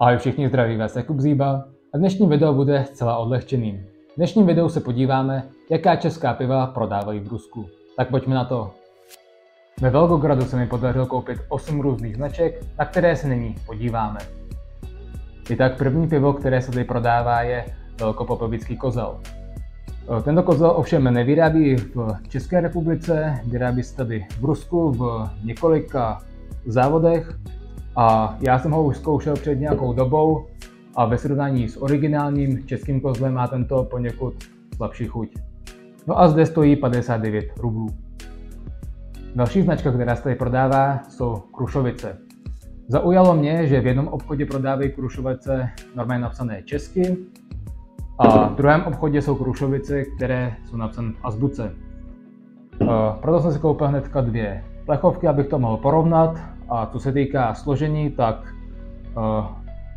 Ahoj všichni, zdraví vás Jakub Zíba a dnešní video bude zcela odlehčeným. V dnešním videu se podíváme, jaká česká piva prodávají v Rusku. Tak pojďme na to. Ve Velgogradu se mi podařilo koupit 8 různých značek, na které se nyní podíváme. I tak první pivo, které se tady prodává, je Velkopopovický kozel. Tento kozel ovšem nevyrábí v České republice, vyrábí se tady v Rusku v několika závodech a já jsem ho už zkoušel před nějakou dobou a ve srovnání s originálním českým kozlem má tento poněkud slabší chuť. No a zde stojí 59 rublů. Další značka, která se tady prodává, jsou Krušovice. Zaujalo mě, že v jednom obchodě prodávají Krušovice normálně napsané česky a v druhém obchodě jsou Krušovice, které jsou napsané v azbuce. Proto jsem si koupil hnedka dvě plechovky, abych to mohl porovnat a co se týká složení, tak uh,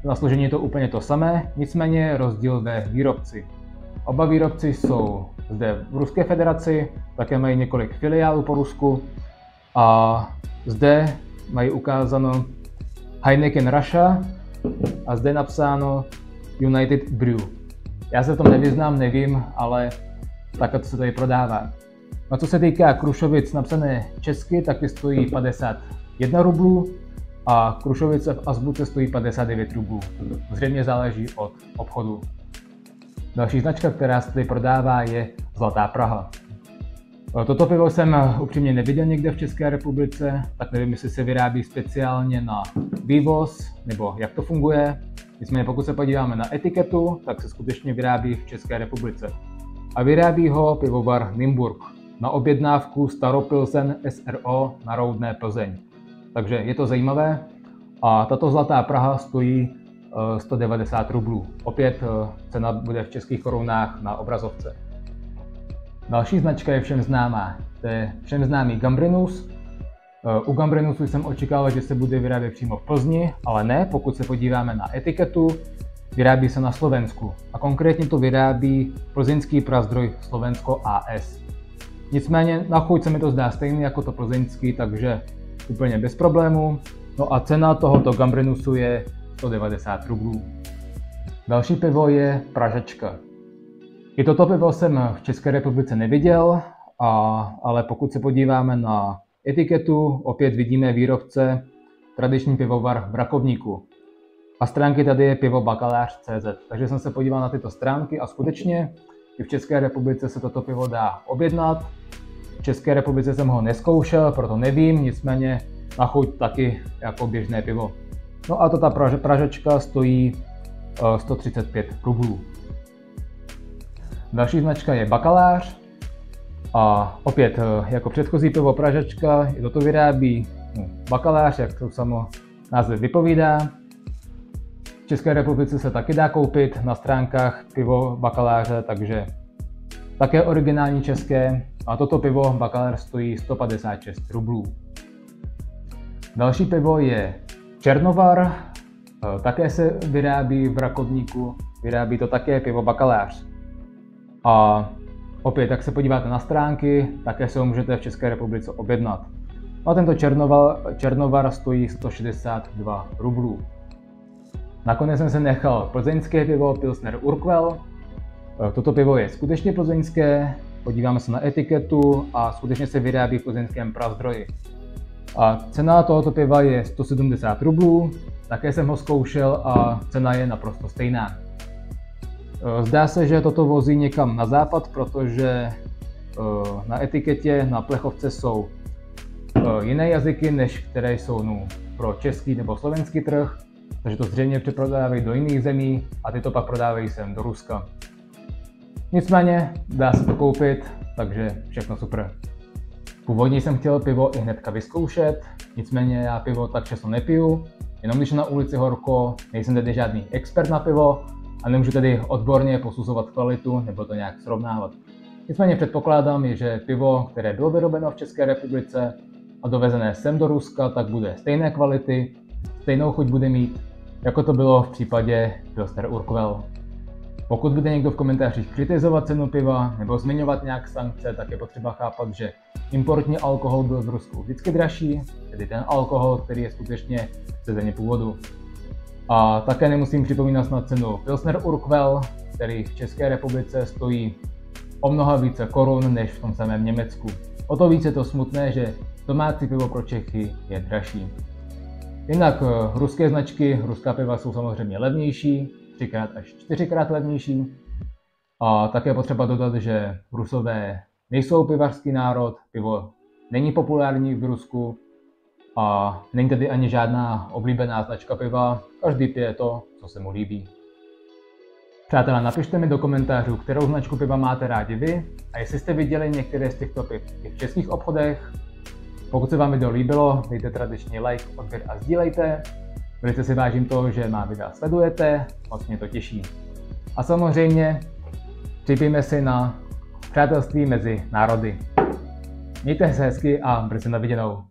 na složení je to úplně to samé, nicméně rozdíl ve výrobci. Oba výrobci jsou zde v Ruské federaci, také mají několik filiálů po Rusku a zde mají ukázáno Heineken Russia a zde napsáno United Brew. Já se v tom nevyznám, nevím, ale takhle to se tady prodává. A co se týká Krušovic napsané česky, tak ty stojí 50 1 rublů a Krušovice v Azbuce stojí 59 rublů. Zřejmě záleží od obchodu. Další značka, která se tady prodává, je Zlatá Praha. Toto pivo jsem upřímně neviděl někde v České republice, tak nevím, jestli se vyrábí speciálně na vývoz, nebo jak to funguje. Nicméně pokud se podíváme na etiketu, tak se skutečně vyrábí v České republice. A vyrábí ho pivovar Nimburg na objednávku Staropilsen SRO na Roudné Plzeň. Takže je to zajímavé. A tato zlatá Praha stojí 190 eh, rublů. Opět eh, cena bude v českých korunách na obrazovce. Další značka je všem známá. To je všem známý Gambrinus. Eh, u Gambrinusu jsem očekával, že se bude vyrábět přímo v Plzni, ale ne, pokud se podíváme na etiketu, vyrábí se na Slovensku. A konkrétně to vyrábí plzeňský prazdroj Slovensko AS. Nicméně na chuť se mi to zdá stejný jako to plzeňský, takže úplně bez problémů. No a cena tohoto Gambrinusu je 190 rublů. Další pivo je Pražačka. I toto pivo jsem v České republice neviděl, a, ale pokud se podíváme na etiketu, opět vidíme výrobce tradiční pivovar v Rakovníku. A stránky tady je pivo bakalář.cz. Takže jsem se podíval na tyto stránky a skutečně i v České republice se toto pivo dá objednat v České republice jsem ho neskoušel, proto nevím, nicméně na chuť taky jako běžné pivo. No a to ta pražečka stojí 135 eh, rublů. Další značka je Bakalář a opět eh, jako předchozí pivo pražečka, i toto vyrábí no, Bakalář, jak to samo název vypovídá. V České republice se taky dá koupit na stránkách pivo Bakaláře, takže také originální české, a toto pivo Bakalar stojí 156 rublů. Další pivo je Černovar, e, také se vyrábí v Rakovníku, vyrábí to také pivo Bakalář. A opět, jak se podíváte na stránky, také se ho můžete v České republice objednat. A tento Černovar, Černovar stojí 162 rublů. Nakonec jsem se nechal plzeňské pivo Pilsner Urquell. E, toto pivo je skutečně plzeňské, podíváme se na etiketu a skutečně se vyrábí v plzeňském prazdroji. A cena tohoto piva je 170 rublů, také jsem ho zkoušel a cena je naprosto stejná. E, zdá se, že toto vozí někam na západ, protože e, na etiketě, na plechovce jsou e, jiné jazyky, než které jsou no, pro český nebo slovenský trh, takže to zřejmě přeprodávají do jiných zemí a ty to pak prodávají sem do Ruska. Nicméně dá se to koupit, takže všechno super. Původně jsem chtěl pivo i hnedka vyzkoušet, nicméně já pivo tak často nepiju, jenom když na ulici horko, nejsem tedy žádný expert na pivo a nemůžu tedy odborně posuzovat kvalitu nebo to nějak srovnávat. Nicméně předpokládám, že pivo, které bylo vyrobeno v České republice a dovezené sem do Ruska, tak bude stejné kvality, stejnou chuť bude mít, jako to bylo v případě Pilsner Urquell. Pokud bude někdo v komentářích kritizovat cenu piva nebo zmiňovat nějak sankce, tak je potřeba chápat, že importní alkohol byl v Rusku vždycky dražší, tedy ten alkohol, který je skutečně ze země původu. A také nemusím připomínat na cenu Pilsner Urquell, který v České republice stojí o mnoha více korun než v tom samém Německu. O to více to smutné, že domácí pivo pro Čechy je dražší. Jinak eh, ruské značky, ruská piva jsou samozřejmě levnější, třikrát až čtyřikrát levnější. A také potřeba dodat, že Rusové nejsou pivařský národ, pivo není populární v Rusku a není tedy ani žádná oblíbená značka piva, každý pije to, co se mu líbí. Přátelé, napište mi do komentářů, kterou značku piva máte rádi vy a jestli jste viděli některé z těchto piv i v českých obchodech. Pokud se vám video líbilo, dejte tradičně like, odběr a sdílejte. Velice si vážím toho, že má videa sledujete, moc mě to těší. A samozřejmě připijme si na přátelství mezi národy. Mějte se hezky a brzy na viděnou.